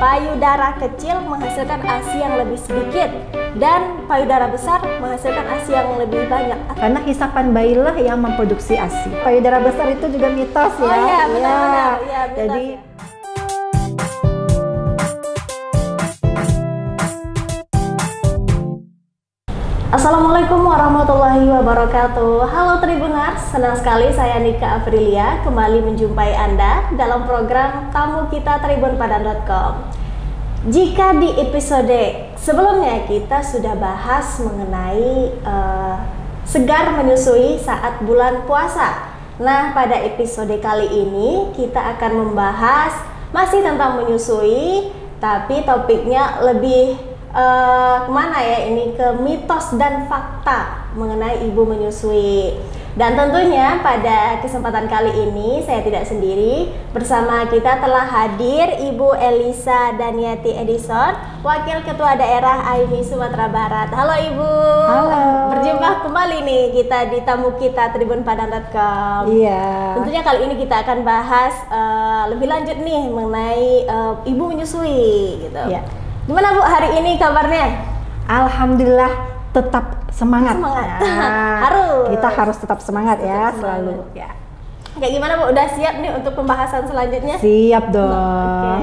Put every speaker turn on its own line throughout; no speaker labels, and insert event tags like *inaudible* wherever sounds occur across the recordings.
payudara kecil menghasilkan ASI yang lebih sedikit dan payudara besar menghasilkan ASI yang lebih banyak.
Karena hisapan bayilah yang memproduksi ASI. Payudara besar itu juga mitos
Oh
ya.
iya, benar-benar. Mitos
Jadi
ya. Assalamualaikum warahmatullahi wabarakatuh. Halo Tribunars, senang sekali saya Nika Aprilia kembali menjumpai Anda dalam program Tamu Kita Tribunpadan.com Jika di episode sebelumnya kita sudah bahas mengenai eh, segar menyusui saat bulan puasa. Nah pada episode kali ini kita akan membahas masih tentang menyusui tapi topiknya lebih eh, ke mana ya ini ke mitos dan fakta mengenai ibu menyusui dan tentunya pada kesempatan kali ini saya tidak sendiri bersama kita telah hadir Ibu Elisa Daniati Edison Wakil Ketua Daerah AIMI Sumatera Barat Halo Ibu
Halo.
Berjumpa kembali nih kita di tamu kita tribunpadan.com
iya.
Tentunya kali ini kita akan bahas eh, lebih lanjut nih mengenai eh, ibu menyusui gitu.
Iya.
Gimana Bu hari ini kabarnya?
Alhamdulillah tetap semangat.
Semangat.
Nah, *laughs*
Harus.
Kita harus tetap semangat ya
Tetap
selalu.
semangat.
Ya.
Kayak gimana Bu? Udah siap nih untuk pembahasan selanjutnya?
Siap dong.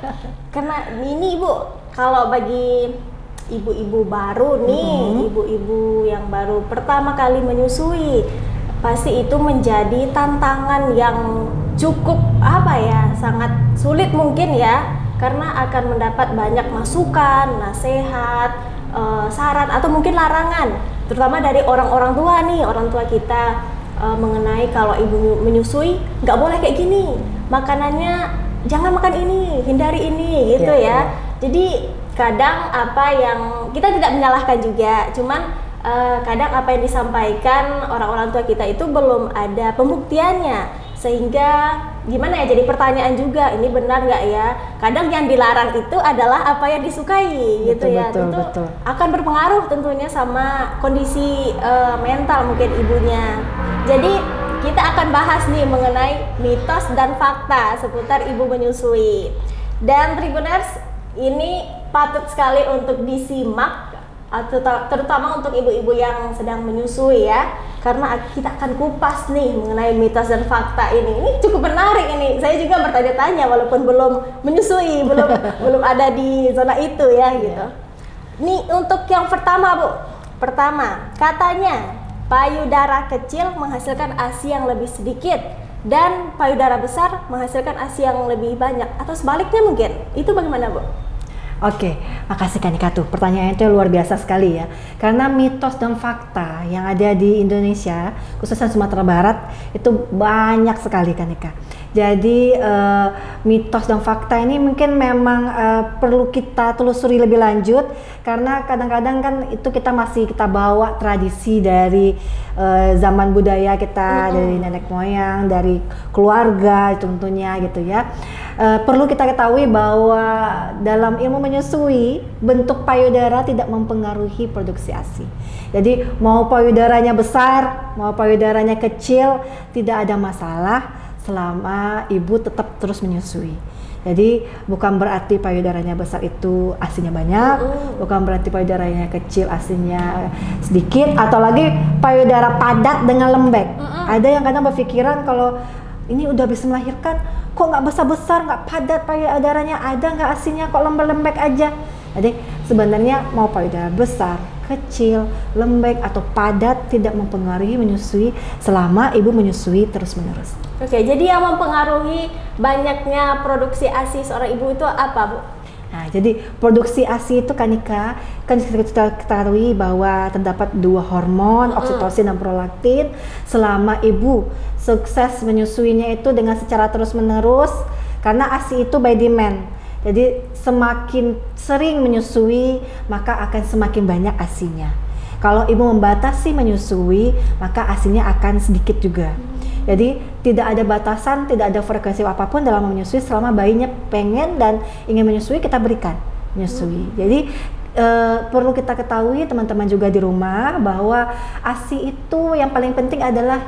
*laughs*
Karena ini Ibu, kalau bagi ibu-ibu baru nih, ibu-ibu yang baru pertama kali menyusui, pasti itu menjadi tantangan yang cukup apa ya, sangat sulit mungkin ya, karena akan mendapat banyak masukan, nasihat, eh, saran atau mungkin larangan, terutama dari orang-orang tua nih, orang tua kita eh, mengenai kalau ibu menyusui nggak boleh kayak gini, makanannya jangan makan ini, hindari ini gitu
Iya,
ya.
iya.
Jadi kadang apa yang kita tidak menyalahkan juga, cuman eh, kadang apa yang disampaikan orang-orang tua kita itu belum ada pembuktiannya, sehingga gimana ya jadi pertanyaan juga ini benar nggak ya? Kadang yang dilarang itu adalah apa yang disukai gitu
Betul,
ya,
betul,
tentu
betul.
akan berpengaruh tentunya sama kondisi eh, mental mungkin ibunya. Jadi kita akan bahas nih mengenai mitos dan fakta seputar ibu menyusui. Dan Tribuners ini patut sekali untuk disimak terutama untuk ibu-ibu yang sedang menyusui ya. Karena kita akan kupas nih mengenai mitos dan fakta ini. Ini cukup menarik ini. Saya juga bertanya-tanya walaupun belum menyusui belum *laughs* belum ada di zona itu ya gitu. Nih untuk yang pertama bu. Pertama katanya payudara kecil menghasilkan ASI yang lebih sedikit dan payudara besar menghasilkan ASI yang lebih banyak atau sebaliknya mungkin. Itu bagaimana bu?
Oke, makasih Kanika tuh. Pertanyaannya itu luar biasa sekali ya. Karena mitos dan fakta yang ada di Indonesia, khususnya Sumatera Barat, itu banyak sekali Kanika. Jadi eh, mitos dan fakta ini mungkin memang eh, perlu kita telusuri lebih lanjut karena kadang-kadang kan itu kita masih kita bawa tradisi dari eh, zaman budaya kita dari nenek moyang, dari keluarga tentunya gitu ya. Eh, perlu kita ketahui bahwa dalam ilmu menyusui bentuk payudara tidak mempengaruhi produksi ASI. Jadi mau payudaranya besar, mau payudaranya kecil tidak ada masalah selama ibu tetap terus menyusui. Jadi bukan berarti payudaranya besar itu asinya banyak, bukan berarti payudaranya kecil asinya sedikit, atau lagi payudara padat dengan lembek. Ada yang kadang berpikiran kalau ini udah bisa melahirkan, kok nggak besar-besar, nggak padat payudaranya, ada nggak asinya, kok lembek-lembek aja. Jadi sebenarnya mau payudara besar, kecil, lembek atau padat tidak mempengaruhi menyusui selama ibu menyusui terus-menerus.
Oke, jadi yang mempengaruhi banyaknya produksi ASI seorang ibu itu apa, Bu?
Nah, jadi produksi ASI itu Kanika kan kita ketahui bahwa terdapat dua hormon, oksitosin dan prolaktin. Selama ibu sukses menyusuinya itu dengan secara terus-menerus karena ASI itu by demand. Jadi semakin sering menyusui, maka akan semakin banyak ASINya. Kalau ibu membatasi menyusui, maka ASINya akan sedikit juga. Jadi tidak ada batasan, tidak ada frekuensi apa pun dalam menyusui selama bayinya pengen dan ingin menyusui kita berikan menyusui. Jadi eh, perlu kita ketahui teman-teman juga di rumah bahwa ASI itu yang paling penting adalah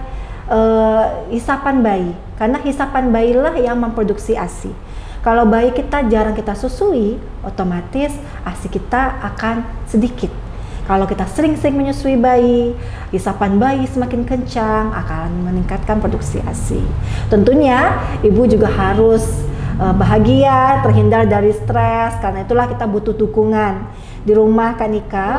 eh, hisapan bayi karena hisapan bayilah yang memproduksi ASI. Kalau bayi kita jarang kita susui, otomatis ASI kita akan sedikit. Kalau kita sering-sering menyusui bayi, isapan bayi semakin kencang akan meningkatkan produksi ASI. Tentunya ibu juga harus uh, bahagia, terhindar dari stres karena itulah kita butuh dukungan di rumah kan Ika.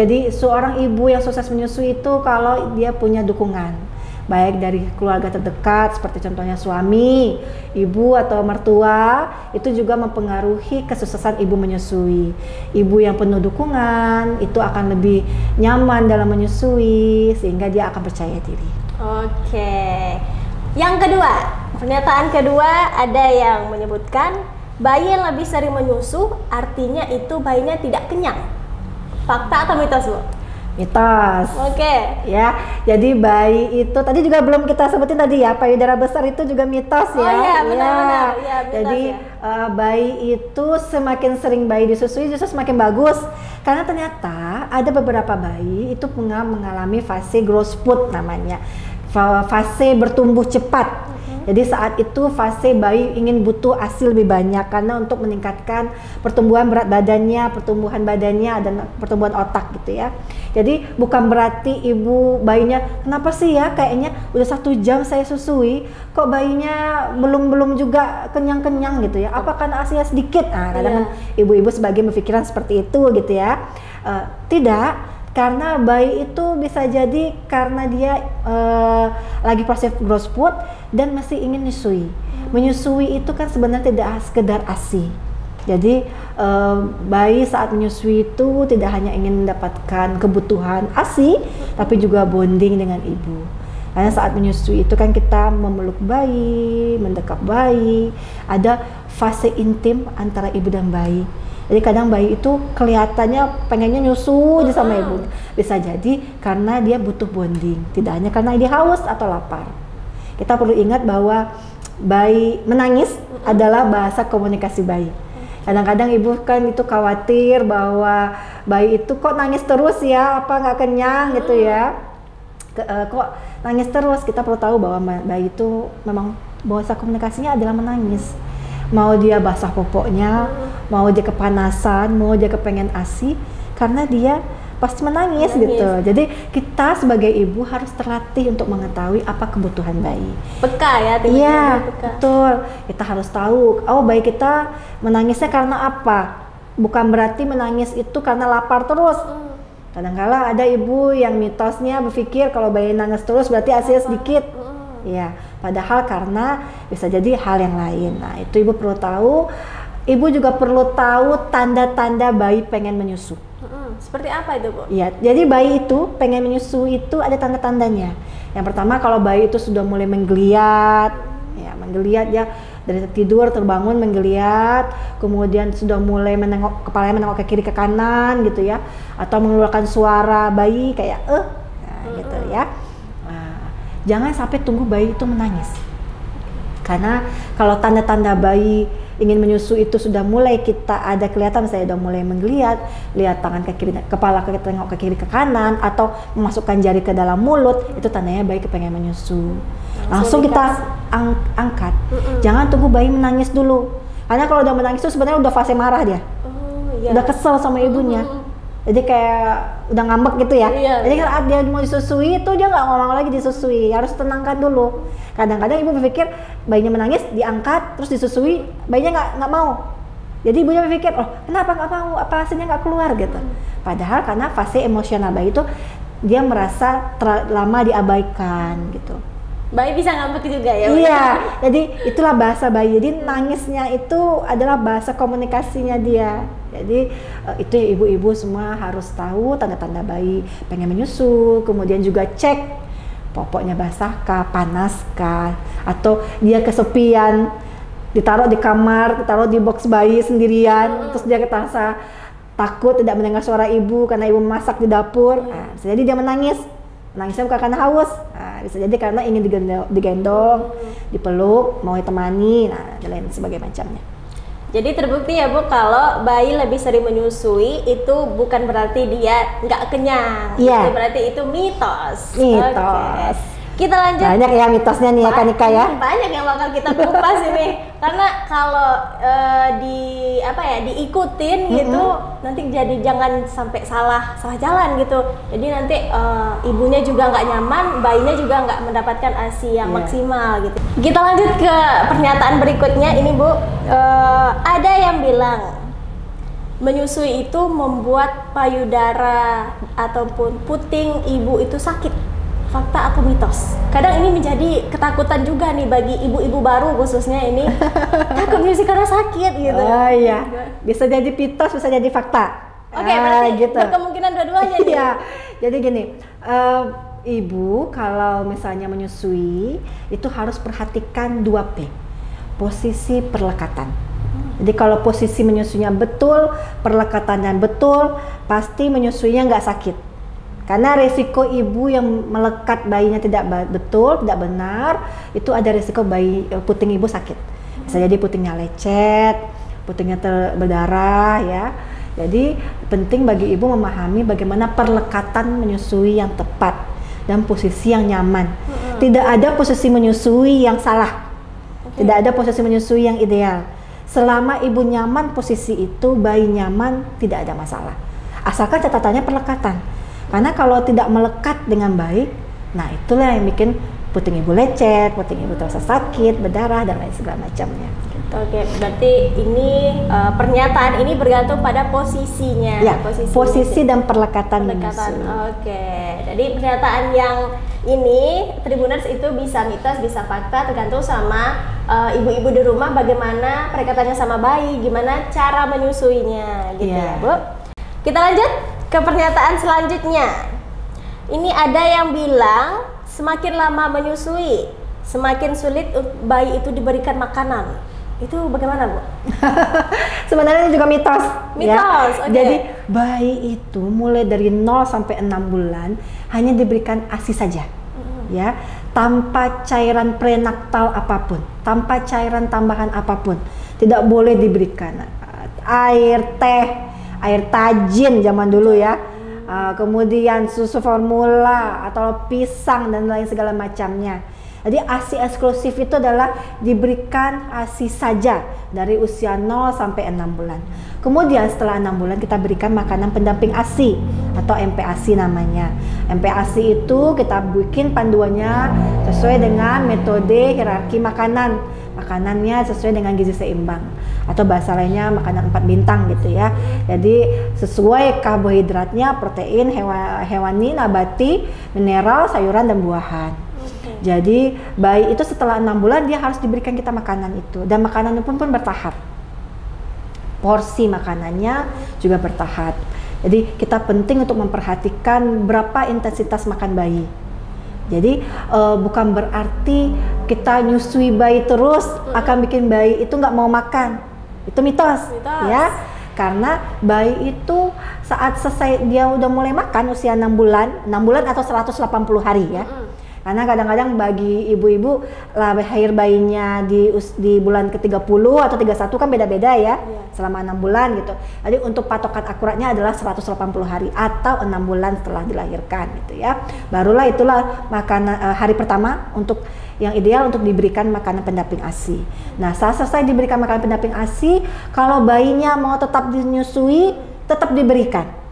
Jadi seorang ibu yang sukses menyusui itu kalau dia punya dukungan baik dari keluarga terdekat seperti contohnya suami, ibu atau mertua itu juga mempengaruhi kesuksesan ibu menyusui. Ibu yang penuh dukungan itu akan lebih nyaman dalam menyusui sehingga dia akan percaya diri.
Oke. Yang kedua, pernyataan kedua ada yang menyebutkan bayi yang lebih sering menyusu artinya itu bayinya tidak kenyang. Fakta atau mitos, Bu?
Mitos.
Oke. Okay.
Ya, jadi bayi itu tadi juga belum kita sebutin tadi ya, payudara besar itu juga mitos ya.
Oh iya, benar-benar.
Ya. ya jadi ya. uh, bayi itu semakin sering bayi disusui justru semakin bagus karena ternyata ada beberapa bayi itu mengalami fase growth spurt namanya. Fase bertumbuh cepat jadi saat itu fase bayi ingin butuh ASI lebih banyak karena untuk meningkatkan pertumbuhan berat badannya, pertumbuhan badannya dan pertumbuhan otak gitu ya. Jadi bukan berarti ibu bayinya kenapa sih ya kayaknya udah satu jam saya susui kok bayinya belum belum juga kenyang kenyang gitu ya. Apa karena asinya sedikit? Nah kadang yeah. ibu-ibu sebagian berpikiran seperti itu gitu ya. Uh, tidak karena bayi itu bisa jadi karena dia uh, lagi proses growth spurt dan masih ingin menyusui. Menyusui itu kan sebenarnya tidak sekedar ASI. Jadi uh, bayi saat menyusui itu tidak hanya ingin mendapatkan kebutuhan ASI, tapi juga bonding dengan ibu. Karena saat menyusui itu kan kita memeluk bayi, mendekap bayi, ada fase intim antara ibu dan bayi jadi kadang bayi itu kelihatannya pengennya nyusu aja sama ibu. Bisa jadi karena dia butuh bonding, tidak hanya karena dia haus atau lapar. Kita perlu ingat bahwa bayi menangis adalah bahasa komunikasi bayi. Kadang-kadang ibu kan itu khawatir bahwa bayi itu kok nangis terus ya, apa nggak kenyang gitu ya. Ke, uh, kok nangis terus? Kita perlu tahu bahwa bayi itu memang bahasa komunikasinya adalah menangis mau dia basah popoknya, mau dia kepanasan, mau dia kepengen asi, karena dia pasti menangis, menangis gitu. Jadi kita sebagai ibu harus terlatih untuk mengetahui apa kebutuhan bayi.
Peka ya,
Iya, betul. Kita harus tahu, oh bayi kita menangisnya karena apa? Bukan berarti menangis itu karena lapar terus. Hmm. Kadang-kala ada ibu yang mitosnya berpikir kalau bayi nangis terus berarti asinya sedikit. Hmm. Iya. Padahal karena bisa jadi hal yang lain. Nah, itu ibu perlu tahu. Ibu juga perlu tahu tanda-tanda bayi pengen menyusu.
Hmm, seperti apa itu, Bu?
Iya, jadi bayi itu pengen menyusu itu ada tanda-tandanya. Yang pertama kalau bayi itu sudah mulai menggeliat, ya menggeliat ya dari tidur terbangun menggeliat, kemudian sudah mulai menengok kepalanya menengok ke kiri ke kanan gitu ya, atau mengeluarkan suara bayi kayak eh, nah, gitu ya jangan sampai tunggu bayi itu menangis. Karena kalau tanda-tanda bayi ingin menyusu itu sudah mulai kita ada kelihatan saya sudah mulai menggeliat, lihat tangan ke kiri, kepala ke tengok ke kiri ke kanan atau memasukkan jari ke dalam mulut, itu tandanya bayi kepengen menyusu. Langsung, kita ang angkat. Mm -mm. Jangan tunggu bayi menangis dulu. Karena kalau udah menangis itu sebenarnya udah fase marah dia. Oh, iya. Udah kesel sama ibunya. Mm -hmm jadi kayak udah ngambek gitu ya. Iya, jadi iya. kalau dia mau disusui itu dia nggak ngomong lagi disusui. Harus tenangkan dulu. Kadang-kadang ibu berpikir bayinya menangis diangkat terus disusui bayinya nggak nggak mau. Jadi ibunya berpikir oh kenapa nggak mau? Apa hasilnya nggak keluar? gitu. Padahal karena fase emosional bayi itu dia merasa lama diabaikan gitu
bayi bisa ngambek juga ya
iya jadi itulah bahasa bayi. Jadi nangisnya itu adalah bahasa komunikasinya dia. Jadi uh, itu ya ibu-ibu semua harus tahu tanda-tanda bayi. Pengen menyusu kemudian juga cek popoknya basah kah panas kah atau dia kesepian ditaruh di kamar ditaruh di box bayi sendirian hmm. terus dia ketasa takut tidak mendengar suara ibu karena ibu masak di dapur. Hmm. nah, jadi dia menangis nangisnya bukan karena haus nah, bisa jadi karena ingin digendong, digendong hmm. dipeluk mau ditemani nah dan lain sebagainya macamnya
jadi terbukti ya Bu kalau bayi lebih sering menyusui itu bukan berarti dia nggak kenyang
yeah.
itu berarti itu mitos
mitos okay.
Kita lanjut.
Banyak ya mitosnya nih ya Kanika ya.
Banyak yang bakal kita kupas ini. *laughs* Karena kalau eh, di apa ya diikutin gitu nanti jadi jangan sampai salah salah jalan gitu. Jadi nanti eh, ibunya juga nggak nyaman, bayinya juga nggak mendapatkan ASI yang
Iya.
maksimal gitu. Kita lanjut ke pernyataan berikutnya ini Bu. Eh, ada yang bilang menyusui itu membuat payudara ataupun puting ibu itu sakit. Fakta atau mitos? Kadang ini menjadi ketakutan juga nih bagi ibu-ibu baru khususnya ini *laughs* takut menyusui karena sakit gitu.
Oh iya, bisa jadi mitos, bisa jadi fakta.
Oke,
Ah,
berarti
gitu.
berkemungkinan dua-duanya. *laughs*
Iya, jadi gini, eh, ibu kalau misalnya menyusui itu harus perhatikan 2P, posisi perlekatan. Jadi kalau posisi menyusuinya betul, perlekatannya betul, pasti menyusuinya nggak sakit. Karena resiko ibu yang melekat bayinya tidak betul, tidak benar, itu ada resiko bayi eh, puting ibu sakit. Bisa jadi putingnya lecet, putingnya ter- berdarah ya. Jadi penting bagi ibu memahami bagaimana perlekatan menyusui yang tepat dan posisi yang nyaman. Tidak ada posisi menyusui yang salah. Tidak ada posisi menyusui yang ideal. Selama ibu nyaman posisi itu, bayi nyaman, tidak ada masalah. Asalkan catatannya perlekatan. Karena kalau tidak melekat dengan baik, nah itulah yang bikin puting ibu lecet, puting ibu terasa sakit, berdarah dan lain segala macamnya. Gitu.
Oke, berarti ini eh, pernyataan ini bergantung pada posisinya.
Ya, posisi, dan perlekatan, menyusui.
Oke, jadi pernyataan yang ini Tribuners itu bisa mitos, bisa fakta tergantung sama eh, ibu-ibu di rumah bagaimana perekatannya sama bayi, gimana cara menyusuinya gitu
Iya.
ya, Bu. Kita lanjut ke pernyataan selanjutnya. Ini ada yang bilang semakin lama menyusui, semakin sulit bayi itu diberikan makanan. Itu bagaimana, Bu? *laughs*
Sebenarnya ini juga mitos.
Mitos, oke.
Jadi bayi itu mulai dari 0 sampai 6 bulan hanya diberikan ASI saja. Ya, tanpa cairan prenaktal apa pun, tanpa cairan tambahan apa pun. Tidak boleh diberikan uh, air teh, air tajin zaman dulu ya. Uh, kemudian susu formula atau pisang dan lain segala macamnya. Jadi ASI eksklusif itu adalah diberikan ASI saja dari usia 0 sampai 6 bulan. Kemudian setelah 6 bulan kita berikan makanan pendamping ASI atau MPASI namanya. MPASI itu kita bikin panduannya sesuai dengan metode hierarki makanan. Makanannya sesuai dengan gizi seimbang atau bahasa lainnya makanan 4 bintang gitu ya. Jadi sesuai karbohidratnya, protein hewa, hewani, nabati, mineral, sayuran dan buahan. Jadi bayi itu setelah enam bulan dia harus diberikan kita makanan itu dan makanan itu pun, pun bertahap. Porsi makanannya juga bertahap. Jadi kita penting untuk memperhatikan berapa intensitas makan bayi. Jadi eh, bukan berarti kita nyusui bayi terus akan bikin bayi itu nggak mau makan. Itu mitos,
Mitos.
ya. Karena bayi itu saat selesai dia udah mulai makan usia 6 bulan, 6 bulan atau 180 hari ya. Karena kadang-kadang bagi ibu-ibu lahir bayinya di di bulan ke-30 atau 31 kan beda-beda ya.
Iya.
Selama 6 bulan gitu. Jadi untuk patokan akuratnya adalah 180 hari atau 6 bulan setelah dilahirkan gitu ya. Barulah itulah makanan eh, hari pertama untuk yang ideal untuk diberikan makanan pendamping ASI. Nah, saat selesai diberikan makanan pendamping ASI, kalau bayinya mau tetap dinyusui, tetap diberikan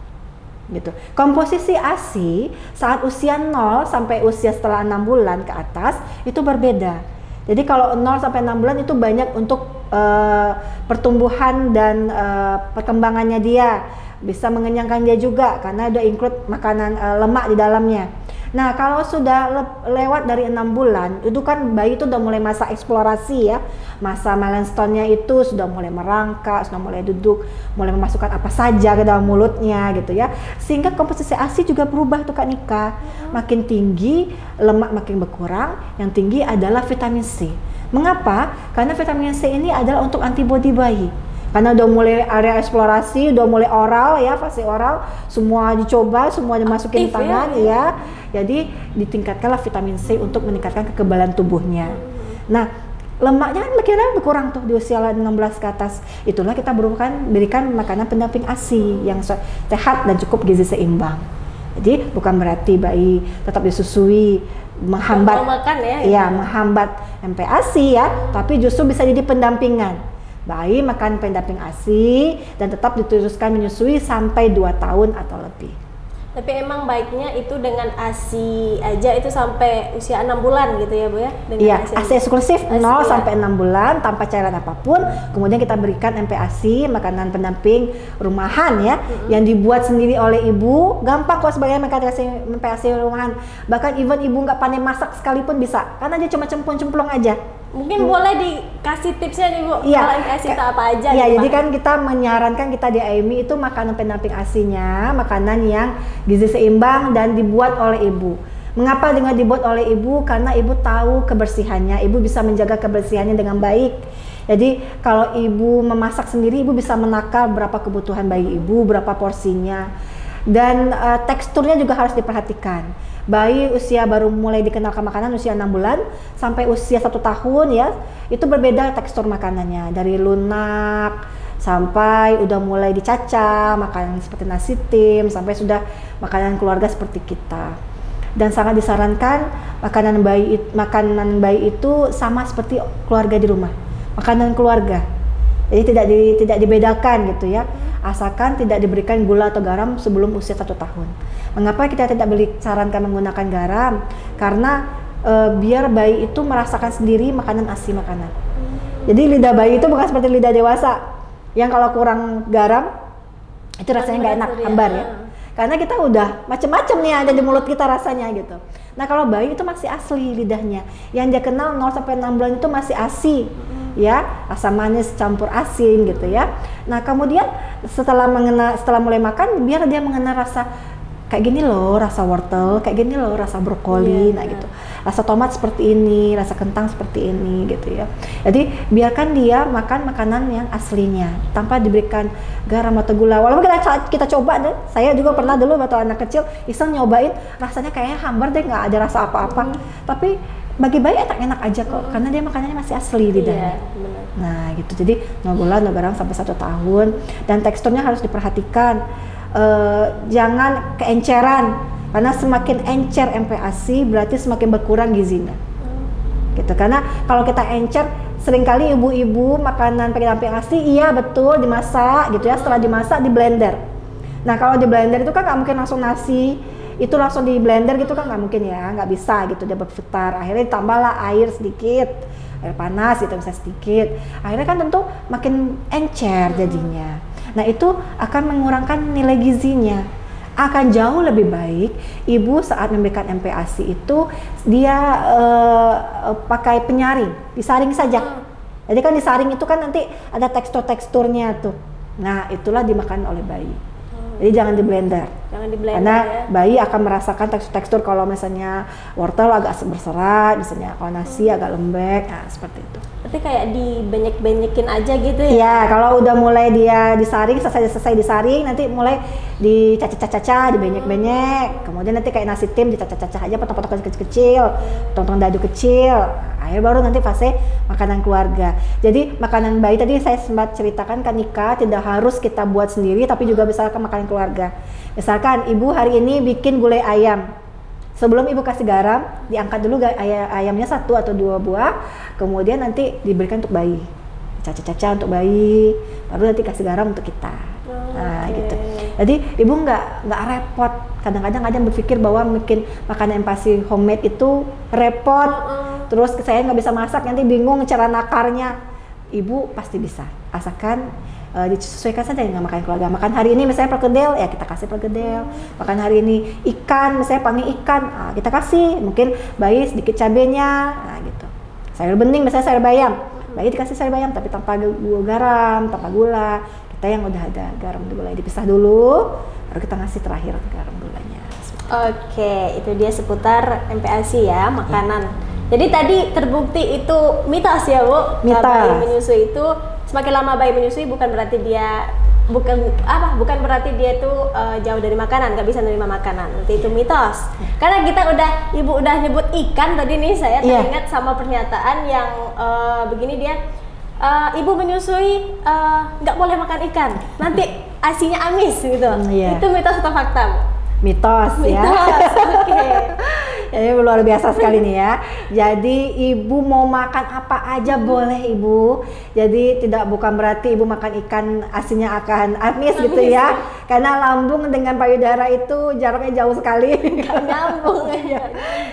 gitu. Komposisi ASI saat usia 0 sampai usia setelah 6 bulan ke atas itu berbeda. Jadi kalau 0 sampai 6 bulan itu banyak untuk eh, pertumbuhan dan eh, perkembangannya dia bisa mengenyangkan dia juga karena ada include makanan eh, lemak di dalamnya. Nah, kalau sudah le- lewat dari enam bulan, itu kan bayi itu udah mulai masa eksplorasi ya. Masa milestone-nya itu sudah mulai merangkak, sudah mulai duduk, mulai memasukkan apa saja ke dalam mulutnya gitu ya. Sehingga komposisi ASI juga berubah tuh Kak Nika. Makin tinggi, lemak makin berkurang, yang tinggi adalah vitamin C. Mengapa? Karena vitamin C ini adalah untuk antibodi bayi karena udah mulai area eksplorasi, udah mulai oral ya, fase oral, semua dicoba, semua dimasukin
Aktif ya,
tangan
ya.
ya. Jadi ditingkatkanlah vitamin C untuk meningkatkan kekebalan tubuhnya. Nah, lemaknya kan makin lama berkurang tuh di usia 16 ke atas. Itulah kita berikan berikan makanan pendamping ASI yang se- sehat dan cukup gizi seimbang. Jadi bukan berarti bayi tetap disusui menghambat
makan ya, gitu.
menghambat MPASI ya tapi justru bisa jadi pendampingan bayi makan pendamping ASI dan tetap diteruskan menyusui sampai 2 tahun atau lebih
Tapi emang baiknya itu dengan ASI aja itu sampai usia enam bulan gitu ya Bu ya? Dengan
Iya, ASI eksklusif
ASI,
0
iya.
sampai 6 bulan tanpa cairan apa pun. Kemudian kita berikan MPASI, makanan pendamping rumahan ya, yang dibuat sendiri oleh ibu. Gampang kok sebagai MPASI, MPASI rumahan. Bahkan even ibu nggak pandai masak sekalipun bisa, karena dia cuma cemplung-cemplung aja.
Mungkin boleh dikasih tipsnya nih Bu,
Iya.
kalau ASI itu apa aja
Iya,
gitu,
jadi kan kita menyarankan kita di AMI itu makanan pendamping asinya, makanan yang gizi seimbang dan dibuat oleh ibu. Mengapa dengan dibuat oleh ibu? Karena ibu tahu kebersihannya, ibu bisa menjaga kebersihannya dengan baik. Jadi kalau ibu memasak sendiri, ibu bisa menakar berapa kebutuhan bayi ibu, berapa porsinya. Dan eh, teksturnya juga harus diperhatikan. Bayi usia baru mulai dikenalkan makanan usia 6 bulan sampai usia satu tahun ya, itu berbeda tekstur makanannya dari lunak sampai udah mulai dicaca, makanan seperti nasi tim sampai sudah makanan keluarga seperti kita. Dan sangat disarankan makanan bayi makanan bayi itu sama seperti keluarga di rumah. Makanan keluarga. Jadi tidak di, tidak dibedakan gitu ya. Asalkan tidak diberikan gula atau garam sebelum usia satu tahun. Mengapa kita tidak beli sarankan menggunakan garam? Karena eh, biar bayi itu merasakan sendiri makanan asi makanan. Jadi lidah bayi itu bukan seperti lidah dewasa yang kalau kurang garam itu rasanya nggak enak,
berat tuh dia.
hambar ya.
Ah.
Karena kita udah macem-macem nih ada di mulut kita rasanya gitu. Nah kalau bayi itu masih asli lidahnya. Yang dia kenal 0 sampai 6 bulan itu masih asi. Ya, rasa manis campur asin gitu ya. Nah, kemudian setelah mengena setelah mulai makan biar dia mengenal rasa kayak gini loh rasa wortel, kayak gini loh rasa brokoli,
Iya,
nah
benar.
gitu. Rasa tomat seperti ini, rasa kentang seperti ini gitu ya. Jadi biarkan dia makan makanan yang aslinya tanpa diberikan garam atau gula. Walaupun kita kita coba deh, saya juga pernah dulu waktu anak kecil iseng nyobain rasanya kayaknya hambar deh nggak ada rasa apa-apa. Tapi bagi bayi enak-enak aja kok karena dia makanannya masih asli lidahnya.
Iya, benar.
Nah gitu, jadi no gula, no garam sampai satu tahun dan teksturnya harus diperhatikan. Eh, jangan keenceran. Karena semakin encer MPASI berarti semakin berkurang gizinya. Gitu. Karena kalau kita encer sering kali ibu-ibu makanan pendamping ASI iya betul dimasak gitu ya. Setelah dimasak di blender. Nah kalau di blender itu kan nggak mungkin langsung nasi. Itu langsung di blender gitu kan nggak mungkin ya nggak bisa gitu. Dia berputar. Akhirnya ditambahlah air sedikit. Air panas gitu bisa sedikit. Akhirnya kan tentu makin encer jadinya nah itu akan mengurangkan nilai gizinya. Akan jauh lebih baik ibu saat memberikan MPASI itu dia eh, pakai penyaring disaring saja. Jadi kan disaring itu kan nanti ada tekstur-teksturnya tuh. Nah itulah dimakan oleh bayi. Jadi jangan di blender
Jangan di blender
karena
ya.
bayi akan merasakan tekstur-tekstur kalau misalnya wortel agak berserat, misalnya kalau nasi agak lembek, nah seperti itu.
Berarti kayak dibanyak-banyakin aja gitu ya?
Iya, kalau udah mulai dia disaring, selesai selesai disaring, nanti mulai dicacah-cacah, dibanyak-banyak. Kemudian nanti kayak nasi tim dicacah-cacah aja, potong-potong kecil-kecil, potong dadu kecil. Nah, akhir baru nanti fase makanan keluarga. Jadi makanan bayi tadi saya sempat ceritakan kan Nika tidak harus kita buat sendiri, tapi juga misalkan makanan keluarga. Misalkan ibu hari ini bikin gulai ayam, Sebelum ibu kasih garam, diangkat dulu aya- ayamnya satu atau dua buah, kemudian nanti diberikan untuk bayi. Caca-caca untuk bayi, baru nanti kasih garam untuk kita. Nah,
oke.
gitu. Jadi ibu nggak nggak repot. Kadang-kadang ada yang berpikir bahwa bikin makanan empasi homemade itu repot.
Mm-mm.
Terus saya nggak bisa masak, nanti bingung cara nakarnya. Ibu pasti bisa, asalkan eh, disesuaikan saja dengan makan keluarga. Makan hari ini misalnya perkedel, ya kita kasih perkedel. Makan hari ini ikan, misalnya pangi ikan, ah, kita kasih. Mungkin bayi sedikit cabenya, nah gitu. Sayur bening, misalnya sayur bayam, bayi dikasih sayur bayam tapi tanpa gula garam, tanpa gula. Kita yang udah ada garam gula dipisah dulu, baru kita ngasih terakhir garam gulanya.
Oke, itu dia seputar MPASI ya, makanan. Jadi tadi terbukti itu mitos ya, Bu.
Mitos.
Bayi menyusui itu semakin lama bayi menyusui bukan berarti dia bukan apa? Bukan berarti dia itu eh, jauh dari makanan, nggak bisa menerima makanan. Nanti itu mitos. Karena kita udah ibu udah nyebut ikan tadi nih, saya
Iya.
teringat sama pernyataan yang eh, begini dia. eh, ibu menyusui nggak boleh makan ikan, nanti asinya amis gitu.
Hmm, iya.
Itu mitos atau fakta, Bu?
Mitos, ya.
Mitos, oke. *laughs*
Ini luar biasa sekali nih ya. Jadi ibu mau makan apa aja boleh ibu. Jadi tidak bukan berarti ibu makan ikan asinnya akan amis gitu ya. Karena lambung dengan payudara itu jaraknya jauh sekali. *laughs*
Nyambung *laughs*
Iya.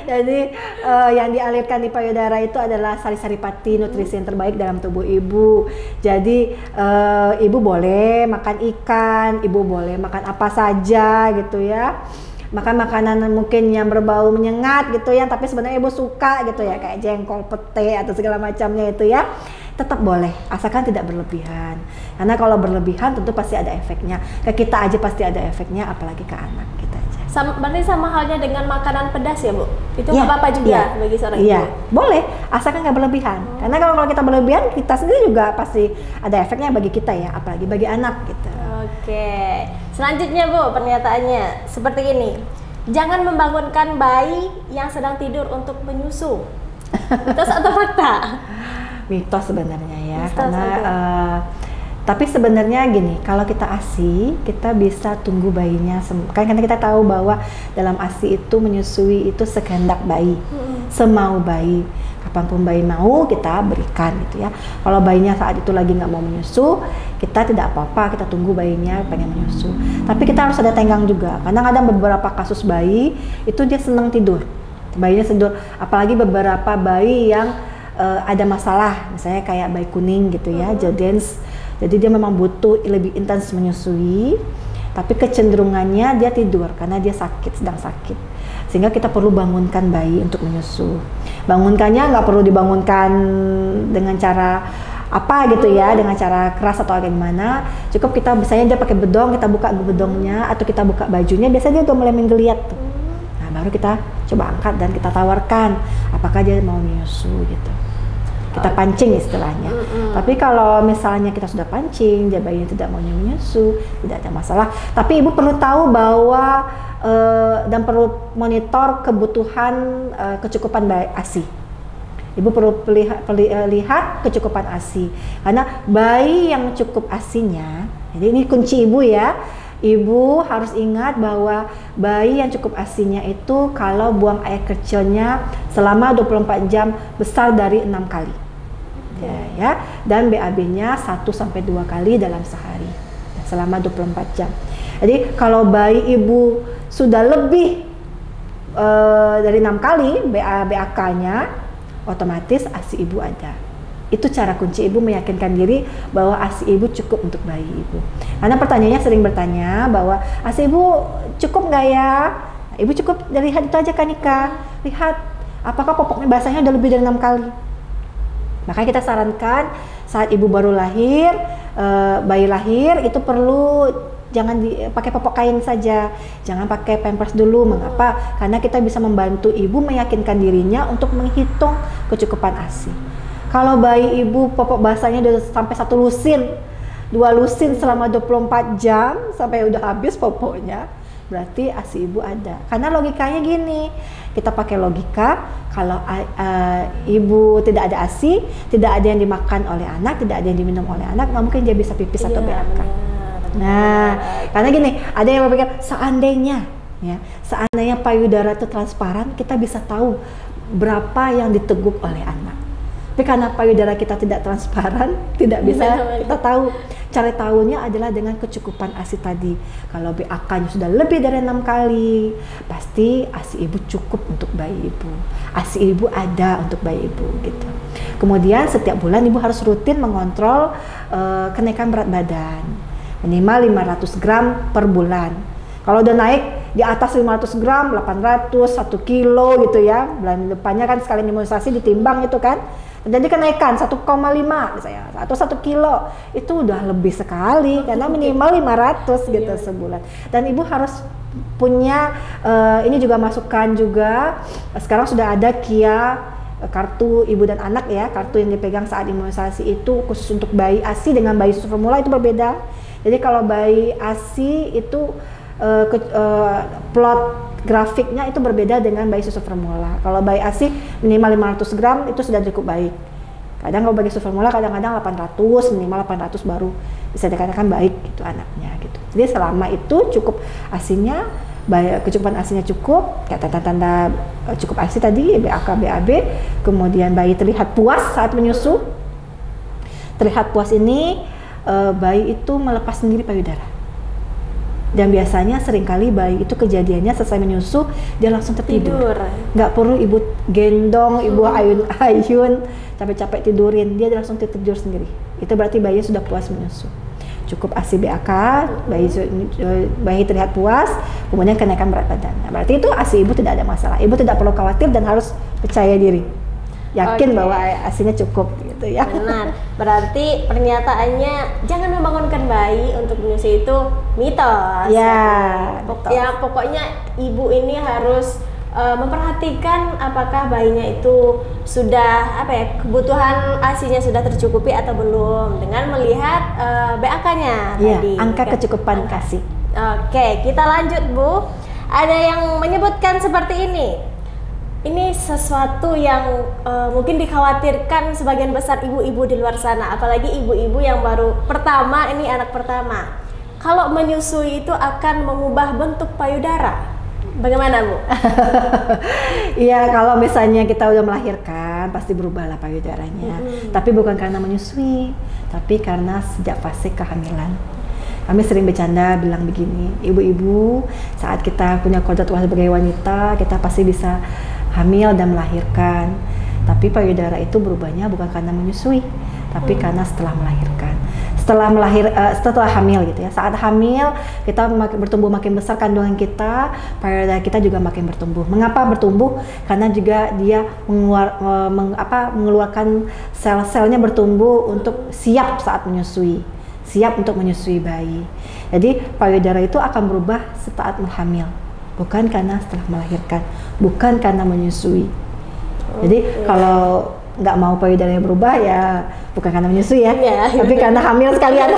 Jadi eh, yang dialirkan di payudara itu adalah sari-sari pati nutrisi yang terbaik dalam tubuh ibu. Jadi eh, ibu boleh makan ikan, ibu boleh makan apa saja gitu ya. Makan makanan mungkin yang berbau menyengat gitu ya, tapi sebenarnya ibu suka gitu ya kayak jengkol, pete atau segala macamnya itu ya. Tetap boleh, asalkan tidak berlebihan. Karena kalau berlebihan tentu pasti ada efeknya. Ke kita aja pasti ada efeknya, apalagi ke anak.
Sama, berarti sama halnya dengan makanan pedas ya bu? Itu
Iya,
nggak apa-apa juga
iya.
bagi seorang
Iya,
ibu?
boleh, asalkan nggak berlebihan. Karena kalau kalau kita berlebihan, kita sendiri juga pasti ada efeknya bagi kita ya, apalagi bagi anak gitu.
Oke, selanjutnya Bu, pernyataannya seperti ini. Jangan membangunkan bayi yang sedang tidur untuk menyusu. *laughs* Mitos atau fakta?
Mitos sebenarnya ya,
Mitos,
karena. Tapi sebenarnya gini, kalau kita ASI, kita bisa tunggu bayinya. Kan karena kita tahu bahwa dalam ASI itu menyusui itu sekehendak bayi, semau bayi. Kapan pun bayi mau kita berikan gitu ya. Kalau bayinya saat itu lagi nggak mau menyusu, kita tidak apa-apa, kita tunggu bayinya pengen menyusu. Tapi kita harus ada tenggang juga. Kadang ada beberapa kasus bayi itu dia senang tidur, bayinya tidur. Apalagi beberapa bayi yang eh, ada masalah, misalnya kayak bayi kuning gitu ya, Jordans. Jadi dia memang butuh lebih intens menyusui, tapi kecenderungannya dia tidur karena dia sakit, sedang sakit. Sehingga kita perlu bangunkan bayi untuk menyusu. Bangunkannya nggak perlu dibangunkan dengan cara apa gitu ya, dengan cara keras atau gimana. Cukup kita misalnya dia pakai bedong, kita buka bedongnya atau kita buka bajunya, biasanya dia udah mulai menggeliat tuh. Nah, baru kita coba angkat dan kita tawarkan apakah dia mau menyusu gitu. Kita pancing istilahnya. Tapi kalau misalnya kita sudah pancing, dia bayinya tidak mau menyusu, tidak ada masalah. Tapi ibu perlu tahu bahwa eh, dan perlu monitor kebutuhan eh, kecukupan bayi ASI. Ibu perlu peli- eh, lihat kecukupan ASI. Karena bayi yang cukup ASINya, jadi ini kunci ibu ya. Ibu harus ingat bahwa bayi yang cukup ASINya itu kalau buang air kecilnya selama 24 jam besar dari enam kali. Ya, ya. Dan BAB-nya 1 sampai 2 kali dalam sehari selama 24 jam. Jadi kalau bayi ibu sudah lebih eh, dari enam kali BA BAK-nya otomatis ASI ibu ada. Itu cara kunci ibu meyakinkan diri bahwa ASI ibu cukup untuk bayi ibu. Karena pertanyaannya sering bertanya bahwa ASI ibu cukup nggak ya? Ibu cukup dari itu aja kan Nika. Lihat apakah popoknya basahnya udah lebih dari enam kali. Makanya kita sarankan saat ibu baru lahir, eh, bayi lahir itu perlu jangan dipakai popok kain saja, jangan pakai pampers dulu. Mengapa? Karena kita bisa membantu ibu meyakinkan dirinya untuk menghitung kecukupan ASI. Kalau bayi ibu popok basahnya udah sampai satu lusin, dua lusin selama 24 jam sampai udah habis popoknya, berarti ASI ibu ada. Karena logikanya gini, kita pakai logika kalau a- ibu tidak ada ASI, tidak ada yang dimakan oleh anak, tidak ada yang diminum oleh anak, nggak mungkin dia bisa pipis atau
Iya,
BAK.
benar.
Nah, karena gini, ada yang berpikir seandainya ya, seandainya payudara itu transparan, kita bisa tahu berapa yang diteguk oleh anak. Tapi karena payudara kita tidak transparan, *laughs* tidak bisa kita tahu. Cara tahunya adalah dengan kecukupan ASI tadi. Kalau BAK-nya sudah lebih dari enam kali, pasti ASI ibu cukup untuk bayi ibu. ASI ibu ada untuk bayi ibu gitu. Kemudian setiap bulan ibu harus rutin mengontrol eh, kenaikan berat badan minimal 500 gram per bulan. Kalau udah naik di atas 500 gram, 800, 1 kilo gitu ya. Bulan depannya kan sekali imunisasi ditimbang itu kan. Jadi kenaikan 1,5 misalnya atau 1 kilo itu udah lebih sekali karena minimal 500 gitu sebulan. Dan ibu harus punya eh, ini juga masukan juga sekarang sudah ada Kia eh, kartu ibu dan anak ya kartu yang dipegang saat imunisasi itu khusus untuk bayi ASI dengan bayi susu formula itu berbeda. Jadi kalau bayi ASI itu eh, ke- eh, plot grafiknya itu berbeda dengan bayi susu formula kalau bayi ASI minimal 500 gram itu sudah cukup baik kadang kalau bayi susu formula kadang-kadang 800 minimal 800 baru bisa dikatakan baik gitu anaknya gitu jadi selama itu cukup asinya bayi kecukupan asinya cukup, kayak tanda-tanda eh, cukup asi tadi, BAK, BAB, kemudian bayi terlihat puas saat menyusu. Terlihat puas ini bayi itu melepas sendiri payudara. Dan biasanya sering kali bayi itu kejadiannya selesai menyusu dia langsung tertidur.
Tidur.
Nggak perlu ibu gendong, ibu ayun-ayun, capek-capek tidurin, dia langsung tidur sendiri. Itu berarti bayi sudah puas menyusu. Cukup ASI BAK, bayi bayi terlihat puas, kemudian kenaikan berat badan. Nah, berarti itu ASI ibu tidak ada masalah. Ibu tidak perlu khawatir dan harus percaya diri. Yakin
Oke.
bahwa ASInya cukup gitu ya.
Benar. Berarti pernyataannya jangan membangunkan bayi untuk menyusui itu mitos.
Ya,
Pok- ya pokoknya ibu ini harus eh, memperhatikan apakah bayinya itu sudah apa ya kebutuhan asinya sudah tercukupi atau belum dengan melihat eh, BAK-nya
Iya,
tadi.
angka
Kan?
kecukupan
Angka.
ASI.
Oke, kita lanjut Bu. Ada yang menyebutkan seperti ini. Ini sesuatu yang eh, mungkin dikhawatirkan sebagian besar ibu-ibu di luar sana, apalagi ibu-ibu yang baru pertama ini anak pertama. Kalau menyusui itu akan mengubah bentuk payudara. Bagaimana Bu? *laughs*
Iya, kalau misalnya kita udah melahirkan, pasti berubahlah payudaranya. Tapi bukan karena menyusui, tapi karena sejak fase kehamilan. Kami sering bercanda bilang begini, ibu-ibu saat kita punya kodrat sebagai wanita, kita pasti bisa hamil dan melahirkan. Tapi payudara itu berubahnya bukan karena menyusui, tapi karena setelah melahirkan. Setelah melahir, eh, setelah hamil gitu ya. Saat hamil kita makin bertumbuh makin besar kandungan kita, payudara kita juga makin bertumbuh. Mengapa bertumbuh? Karena juga dia mengeluar, eh, meng- apa, mengeluarkan sel-selnya bertumbuh untuk siap saat menyusui, siap untuk menyusui bayi. Jadi payudara itu akan berubah saat hamil, bukan karena setelah melahirkan, bukan karena menyusui. Jadi kalau nggak mau payudaranya berubah ya bukan karena menyusui ya,
Iya.
tapi karena hamil sekalian.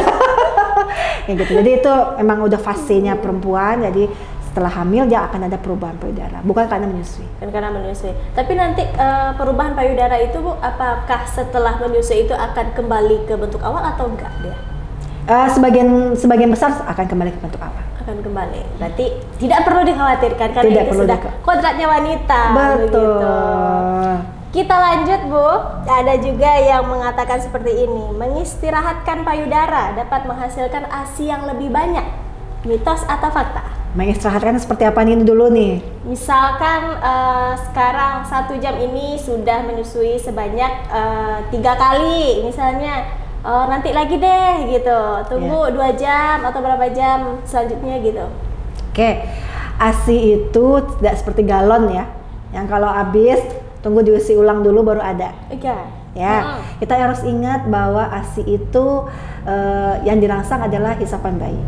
*laughs* ya gitu. Jadi itu memang udah fasenya perempuan. Jadi setelah hamil dia akan ada perubahan payudara, bukan karena menyusui.
Kan karena menyusui. Tapi nanti eh, perubahan payudara itu Bu, apakah setelah menyusui itu akan kembali ke bentuk awal atau enggak dia?
Eh, sebagian sebagian besar akan kembali ke bentuk awal.
Akan kembali. Berarti tidak perlu dikhawatirkan karena
Tidak
itu
perlu
sudah kodratnya wanita.
Betul.
begitu. Kita lanjut Bu. Ada juga yang mengatakan seperti ini, mengistirahatkan payudara dapat menghasilkan ASI yang lebih banyak. Mitos atau fakta?
Mengistirahatkan seperti apa nih dulu nih?
Misalkan eh, sekarang satu jam ini sudah menyusui sebanyak eh, tiga kali, misalnya eh, nanti lagi deh gitu, tunggu dua jam atau berapa jam selanjutnya gitu.
Oke, ASI itu tidak seperti galon ya, yang kalau habis tunggu diisi ulang dulu baru ada.
Iya.
Ya,
Mm-mm.
kita harus ingat bahwa ASI itu eh, yang dirangsang adalah hisapan bayi.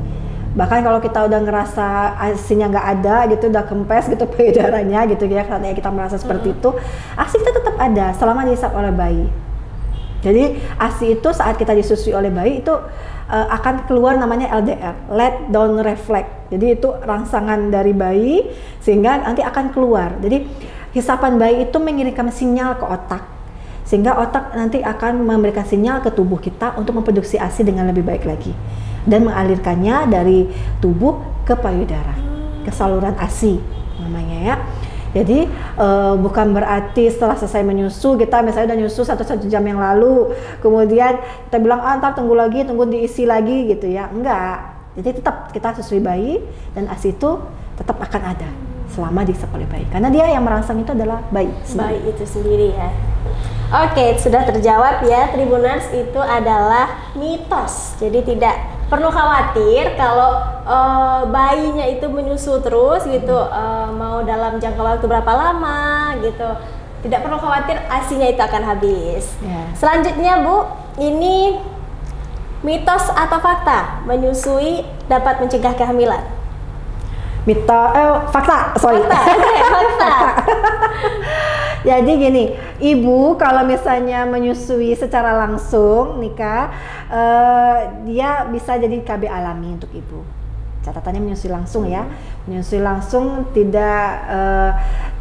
Bahkan kalau kita udah ngerasa ASI-nya nggak ada gitu, udah kempes gitu *laughs* payudaranya gitu ya, karena kita merasa seperti itu, ASI kita tetap ada selama dihisap oleh bayi. Jadi ASI itu saat kita disusui oleh bayi itu eh, akan keluar namanya LDR, let down reflex. Jadi itu rangsangan dari bayi sehingga nanti akan keluar. Jadi hisapan bayi itu mengirimkan sinyal ke otak sehingga otak nanti akan memberikan sinyal ke tubuh kita untuk memproduksi ASI dengan lebih baik lagi dan mengalirkannya dari tubuh ke payudara, ke saluran ASI namanya ya. Jadi eh, bukan berarti setelah selesai menyusu kita misalnya udah nyusu satu satu jam yang lalu, kemudian kita bilang ah ntar tunggu lagi, tunggu diisi lagi gitu ya, enggak. Jadi tetap kita susui bayi dan ASI itu tetap akan ada selama dihisap oleh bayi, karena dia yang merangsang itu adalah bayi. sendiri.
Bayi itu sendiri ya. Oke, sudah terjawab ya. Tribuners itu adalah mitos. Jadi tidak perlu khawatir kalau eh, bayinya itu menyusu terus gitu, eh, mau dalam jangka waktu berapa lama gitu. Tidak perlu khawatir asinya itu akan habis.
Ya.
Selanjutnya Bu, ini mitos atau fakta menyusui dapat mencegah kehamilan?
Mito, eh, fakta, sorry.
Fakta, oke, *laughs* fakta.
Jadi gini, ibu kalau misalnya menyusui secara langsung nikah, eh, dia bisa jadi KB alami untuk ibu. Catatannya menyusui langsung ya, menyusui langsung tidak eh,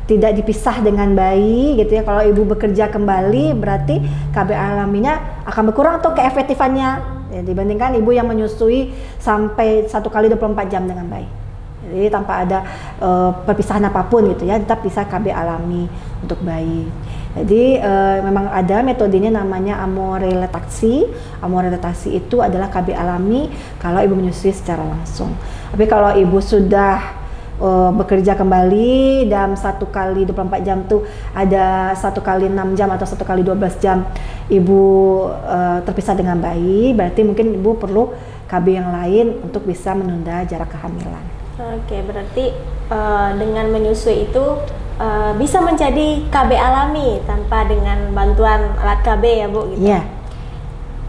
tidak dipisah dengan bayi gitu ya. Kalau ibu bekerja kembali, berarti KB alaminya akan berkurang tuh keefektifannya ya, dibandingkan ibu yang menyusui sampai satu kali 24 jam dengan bayi. Jadi tanpa ada uh, perpisahan apa pun gitu ya, tetap bisa KB alami untuk bayi. Jadi uh, memang ada metodenya namanya amoreletaksi. Amoreletaksi itu adalah KB alami kalau ibu menyusui secara langsung. Tapi kalau ibu sudah uh, bekerja kembali dalam satu kali 24 jam tuh ada satu kali 6 jam atau satu kali 12 jam ibu uh, terpisah dengan bayi, berarti mungkin ibu perlu KB yang lain untuk bisa menunda jarak kehamilan.
Oke, berarti uh, dengan menyusui itu uh, bisa menjadi KB alami tanpa dengan bantuan alat KB ya Bu?
Gitu. Iya.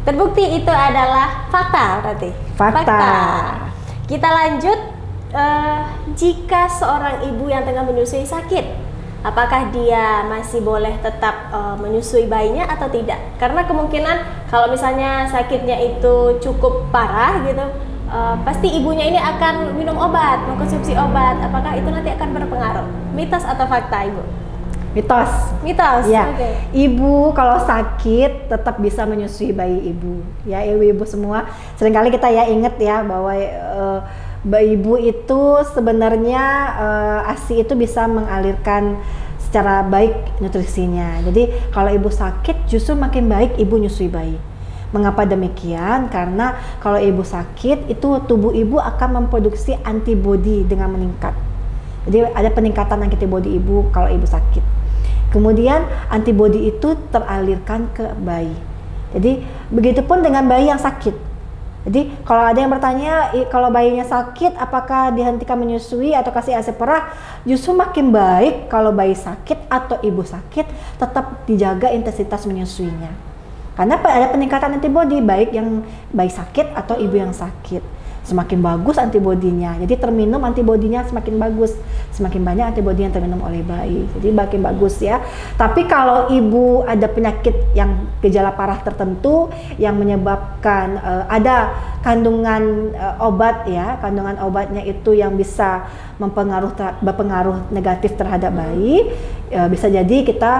Terbukti itu adalah fakta berarti.
Fakta. fakta.
Kita lanjut. Uh, jika seorang ibu yang tengah menyusui sakit, apakah dia masih boleh tetap uh, menyusui bayinya atau tidak? Karena kemungkinan kalau misalnya sakitnya itu cukup parah gitu, uh, pasti ibunya ini akan minum obat, mengkonsumsi obat. Apakah itu nanti akan berpengaruh? Mitos atau fakta, Ibu?
Mitos.
Mitos.
Ya. Okay. Ibu kalau sakit tetap bisa menyusui bayi ibu. Ya, ibu-ibu semua. Seringkali kita ya ingat ya bahwa uh, bayi ibu itu sebenarnya uh, ASI itu bisa mengalirkan secara baik nutrisinya. Jadi kalau ibu sakit justru makin baik ibu nyusui bayi. Mengapa demikian? Karena kalau ibu sakit itu tubuh ibu akan memproduksi antibodi dengan meningkat. Jadi ada peningkatan antibodi ibu kalau ibu sakit. Kemudian antibodi itu teralirkan ke bayi. Jadi begitupun dengan bayi yang sakit. Jadi kalau ada yang bertanya kalau bayinya sakit apakah dihentikan menyusui atau kasih ASI perah, justru makin baik kalau bayi sakit atau ibu sakit tetap dijaga intensitas menyusuinya. Karena ada peningkatan antibodi baik yang bayi sakit atau ibu yang sakit. Semakin bagus antibodinya. Jadi terminum antibodinya semakin bagus. Semakin banyak antibodi yang terminum oleh bayi. Jadi makin bagus ya. Tapi kalau ibu ada penyakit yang gejala parah tertentu yang menyebabkan uh, ada kandungan uh, obat ya, kandungan obatnya itu yang bisa mempengaruh berpengaruh negatif terhadap bayi, uh, bisa jadi kita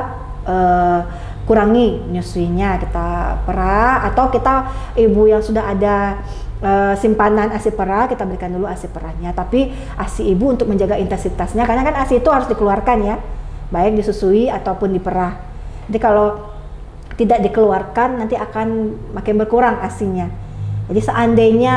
uh, kurangi menyusuinya kita perah atau kita ibu yang sudah ada uh, simpanan ASI perah kita berikan dulu ASI perahnya tapi ASI ibu untuk menjaga intensitasnya karena kan ASI itu harus dikeluarkan ya. Baik disusui ataupun diperah jadi kalau tidak dikeluarkan nanti akan makin berkurang asinya jadi seandainya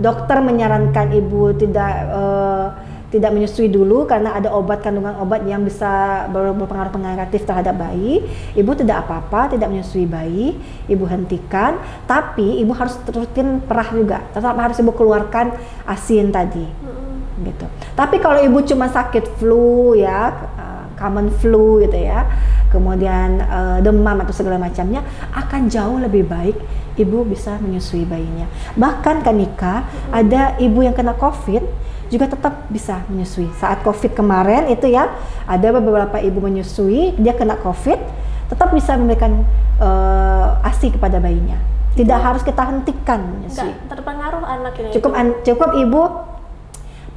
dokter menyarankan ibu tidak uh, tidak menyusui dulu karena ada obat kandungan obat yang bisa berpengaruh negatif terhadap bayi, ibu tidak apa-apa, tidak menyusui bayi, ibu hentikan, tapi ibu harus rutin perah juga, tetap harus ibu keluarkan asin tadi, hmm. gitu. Tapi kalau ibu cuma sakit flu ya, uh, common flu gitu ya, kemudian uh, demam atau segala macamnya, akan jauh lebih baik ibu bisa menyusui bayinya. Bahkan Kanika, hmm. ada ibu yang kena COVID juga tetap bisa menyusui. Saat COVID kemarin itu ya, ada beberapa ibu menyusui, dia kena COVID, tetap bisa memberikan uh, ASI kepada bayinya. Tidak oh. harus kita hentikan menyusui.
Enggak terpengaruh anak ini.
Cukup an, cukup ibu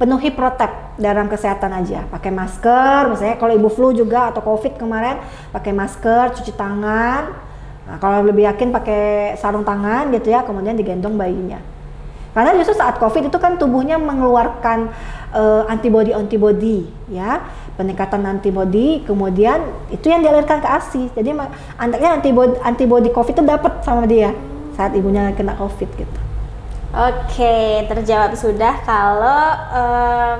penuhi protap dalam kesehatan aja. Pakai masker, misalnya kalau ibu flu juga atau COVID kemarin, pakai masker, cuci tangan. Nah, kalau lebih yakin pakai sarung tangan gitu ya, kemudian digendong bayinya karena justru saat COVID itu kan tubuhnya mengeluarkan uh, antibody-antibody ya, peningkatan antibody, kemudian itu yang dialirkan ke ASI. Jadi anaknya antibody antibody COVID itu dapat sama dia saat ibunya kena COVID gitu.
Oke, terjawab sudah kalau uh,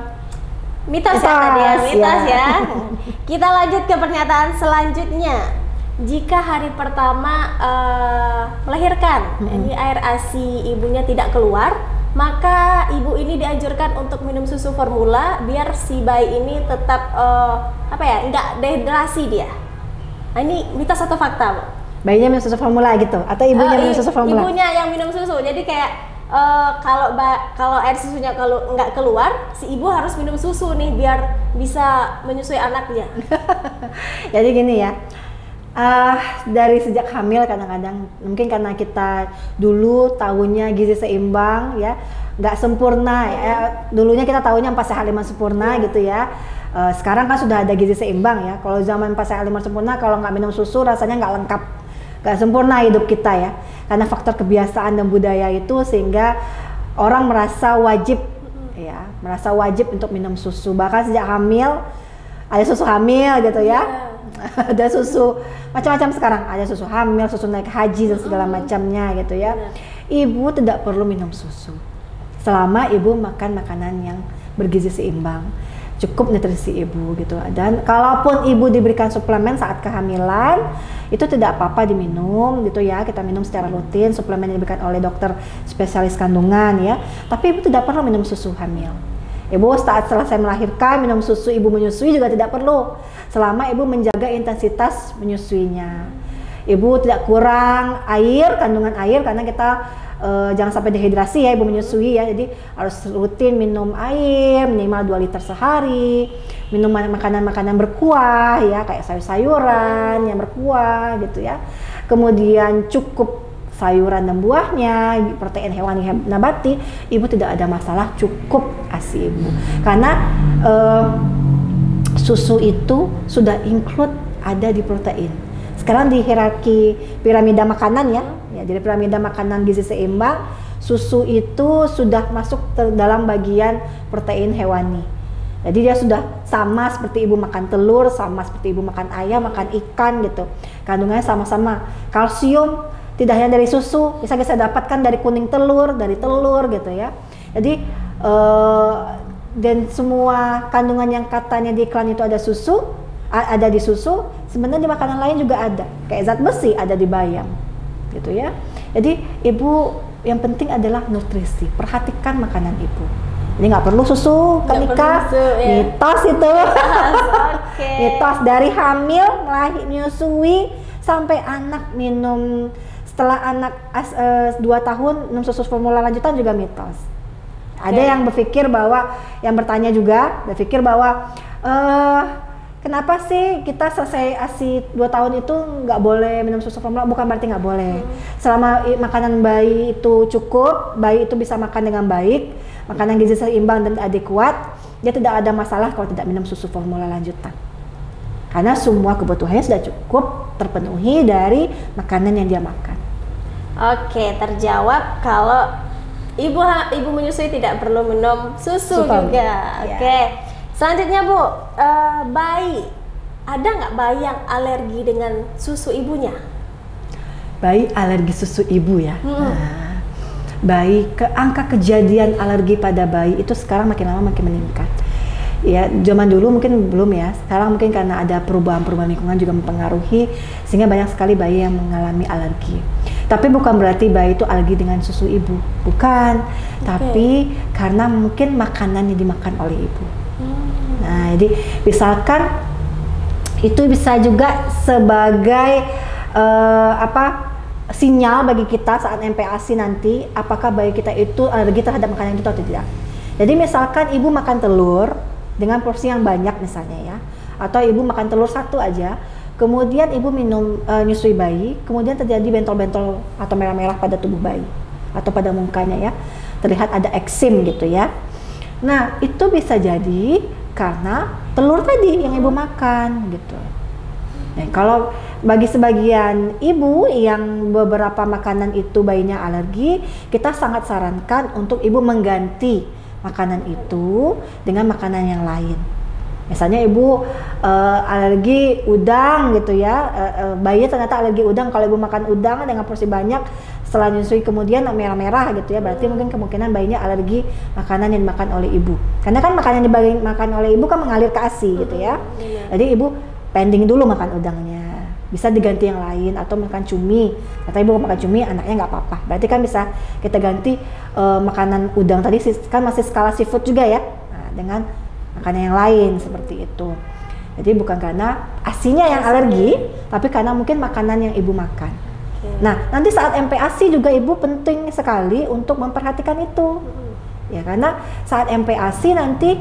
mitos, mitos ya tadi ya, mitos ya. ya. Kita lanjut ke pernyataan selanjutnya jika hari pertama uh, melahirkan, hmm. ini air ASI ibunya tidak keluar, maka ibu ini dianjurkan untuk minum susu formula biar si bayi ini tetap uh, apa ya, nggak dehidrasi dia. Nah, ini mitos atau fakta, Bu?
Bayinya minum susu formula gitu atau ibunya uh, minum susu formula?
Ibunya yang minum susu. Jadi kayak uh, kalau kalau air susunya kalau nggak keluar, si ibu harus minum susu nih biar bisa menyusui anaknya. *laughs*
Jadi gini ya uh, dari sejak hamil kadang-kadang. Mungkin karena kita dulu tahunya gizi seimbang ya nggak sempurna ya. Dulunya kita tahunya pas sehat lima sempurna gitu ya. Uh, sekarang kan sudah ada gizi seimbang ya. Kalau zaman pas sehat lima sempurna kalau nggak minum susu rasanya nggak lengkap. Nggak sempurna hidup kita ya. Karena faktor kebiasaan dan budaya itu sehingga orang merasa wajib ya merasa wajib untuk minum susu. Bahkan sejak hamil ada susu hamil gitu ya.
Iya. *laughs*
ada susu macam-macam sekarang. Ada susu hamil susu naik haji dan segala macamnya gitu ya. Ibu tidak perlu minum susu. Selama ibu makan makanan yang bergizi seimbang cukup nutrisi ibu gitu. Dan kalaupun ibu diberikan suplemen saat kehamilan itu tidak apa-apa diminum gitu ya. Kita minum secara rutin suplemen yang diberikan oleh dokter spesialis kandungan ya. Tapi ibu tidak perlu minum susu hamil ibu saat selesai melahirkan minum susu ibu menyusui juga tidak perlu. Selama ibu menjaga intensitas menyusuinya. Ibu tidak kurang air kandungan air karena kita eh, jangan sampai dehidrasi ya ibu menyusui ya. Jadi harus rutin minum air minimal 2 liter sehari. Minum makanan-makanan berkuah ya kayak sayur-sayuran yang berkuah gitu ya. Kemudian cukup sayuran dan buahnya protein hewani he- nabati ibu tidak ada masalah cukup asi ibu karena eh, susu itu sudah include ada di protein. Sekarang di hierarki piramida makanan ya, ya jadi piramida makanan gizi seimbang, susu itu sudah masuk dalam bagian protein hewani. Jadi dia sudah sama seperti ibu makan telur, sama seperti ibu makan ayam, makan ikan gitu. Kandungannya sama-sama. Kalsium tidak hanya dari susu, bisa kita dapatkan dari kuning telur, dari telur gitu ya. Jadi eh, dan semua kandungan yang katanya di iklan itu ada susu, ada di susu, sebenarnya di makanan lain juga ada. Kayak zat besi ada di bayam, gitu ya. Jadi ibu yang penting adalah nutrisi. Perhatikan makanan ibu. Jadi nggak perlu susu,
susu, ya.
mitos itu. *laughs*
Oke.
mitos dari hamil, melahir, menyusui sampai anak minum setelah anak as, eh, dua tahun minum susu formula lanjutan juga mitos. Ada
Oke.
yang berpikir bahwa, yang bertanya juga, berpikir bahwa eh kenapa sih kita selesai asi dua tahun itu nggak boleh minum susu formula? Bukan berarti nggak boleh. Selama i- makanan bayi itu cukup, bayi itu bisa makan dengan baik, makanan gizi seimbang dan adekuat, dia tidak ada masalah kalau tidak minum susu formula lanjutan. Karena semua kebutuhannya sudah cukup terpenuhi dari makanan yang dia makan.
Oke, terjawab kalau ibu ibu menyusui tidak perlu minum susu
Susu.
juga.
Ya.
Oke. Selanjutnya Bu, eh, bayi ada nggak bayi yang alergi dengan susu ibunya?
Bayi alergi susu ibu ya.
Hmm.
Nah, bayi ke angka kejadian alergi pada bayi itu sekarang makin lama makin meningkat. Ya, zaman dulu mungkin belum ya. Sekarang mungkin karena ada perubahan-perubahan lingkungan juga mempengaruhi sehingga banyak sekali bayi yang mengalami alergi. Tapi bukan berarti bayi itu alergi dengan susu ibu, bukan. Tapi karena mungkin makanan yang dimakan oleh ibu. Nah, jadi misalkan itu bisa juga sebagai eh, apa sinyal bagi kita saat MPASI nanti apakah bayi kita itu alergi terhadap makanan itu atau tidak. Jadi misalkan ibu makan telur dengan porsi yang banyak misalnya ya, atau ibu makan telur satu aja, kemudian ibu minum eh, nyusui bayi, kemudian terjadi bentol-bentol atau merah-merah pada tubuh bayi atau pada mukanya ya, terlihat ada eksim gitu ya. Nah, itu bisa jadi karena telur tadi yang ibu makan gitu. Nah, kalau bagi sebagian ibu yang beberapa makanan itu bayinya alergi, kita sangat sarankan untuk ibu mengganti makanan itu dengan makanan yang lain. Misalnya ibu eh, alergi udang gitu ya, eh, eh, bayi ternyata alergi udang. Kalau ibu makan udang dengan porsi banyak, setelah nyusui kemudian merah-merah gitu ya, berarti mungkin kemungkinan bayinya alergi makanan yang dimakan oleh ibu. Karena kan makanan yang dimakan oleh ibu kan mengalir ke ASI gitu ya.
Iya.
Jadi ibu pending dulu makan udangnya. Bisa diganti yang lain atau makan cumi. Kata ibu makan cumi anaknya nggak apa-apa. Berarti kan bisa kita ganti eh, makanan udang tadi kan masih skala seafood juga ya. Nah, dengan makanan yang lain seperti itu. Jadi bukan karena asinya yang alergi, tapi karena mungkin makanan yang ibu makan.
Oke.
Nah, nanti saat MPASI juga ibu penting sekali untuk memperhatikan itu. Ya, karena saat MPASI nanti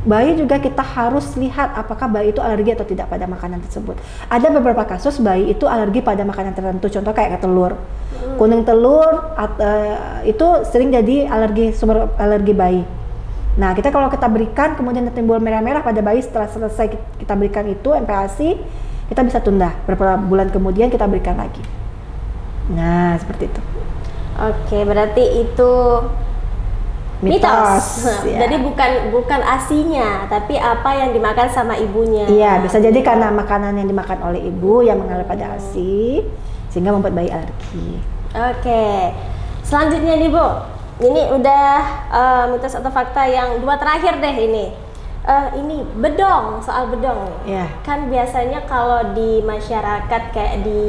bayi juga kita harus lihat apakah bayi itu alergi atau tidak pada makanan tersebut. Ada beberapa kasus bayi itu alergi pada makanan tertentu, contoh kayak telur. Kuning telur at- eh, itu sering jadi alergi sumber alergi bayi. Nah, kita kalau kita berikan kemudian timbul merah-merah pada bayi setelah selesai ki- kita berikan itu MPASI, kita bisa tunda beberapa bulan kemudian kita berikan lagi. Nah, seperti itu.
Oke, berarti itu Mitos. *laughs*
ya.
Jadi bukan bukan asinya, tapi apa yang dimakan sama ibunya.
Iya, bisa jadi karena makanan yang dimakan oleh ibu yang mengandung pada ASI sehingga membuat bayi alergi.
Oke. Selanjutnya nih, Bu. Ini udah eh, mitos atau fakta yang dua terakhir deh ini. Eh, ini bedong, soal bedong.
Iya.
Kan biasanya kalau di masyarakat kayak di